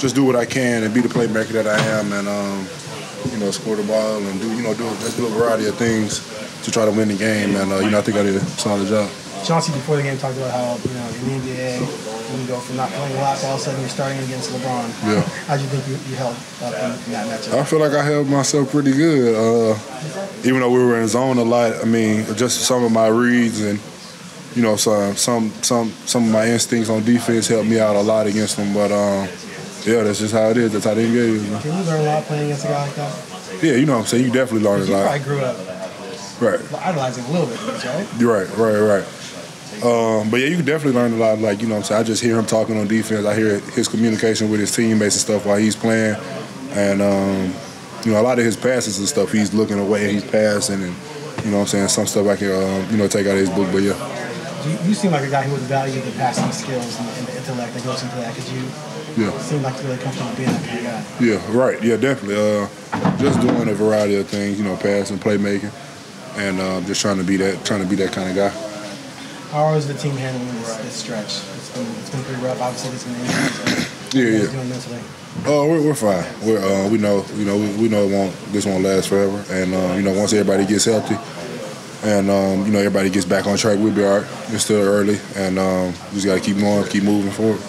just do what I can and be the playmaker that I am, and um, you know, score the ball and do you know do just do a variety of things to try to win the game. And uh, you know, I think I did a solid job. Chauncey before the game talked about how you know in the NBA you can go from not playing a lot to all of a sudden you're starting against LeBron. Yeah. How do you think you, you held up in, in that matchup? I feel like I held myself pretty good. Uh, even though we were in zone a lot, I mean, just some of my reads and you know some some some some of my instincts on defense helped me out a lot against them. But um, yeah, that's just how it is. That's how the NBA is. Man. Can you learn a lot playing against a guy like that? Yeah, you know what I'm saying. You definitely learn a lot. I grew up Right. idolizing a little bit, right? Right, right, right. Um, but yeah, you can definitely learn a lot. Like you know, what I'm saying I just hear him talking on defense. I hear his communication with his teammates and stuff while he's playing, and um, you know, a lot of his passes and stuff. He's looking away and he's passing, and you know, what I'm saying some stuff I can um, you know take out of his book. But yeah, You, you seem like a guy who would value the passing skills and, and the intellect that goes into that because you yeah, seem like you're really comfortable being that kind of guy. yeah, right, yeah, definitely. Uh, just doing a variety of things, you know, passing, playmaking, and uh, just trying to be that, trying to be that kind of guy. How is the team handling this, this stretch? It's been, it's been pretty rough. Obviously, there's been injuries. Yeah, you guys yeah. doing mentally? Oh, we're, we're fine. We're uh, we know you know we, we know it won't this won't last forever, and uh, you know once everybody gets healthy, and um, you know everybody gets back on track, we'll be all right. It's still early, and um, just got to keep going, keep moving forward.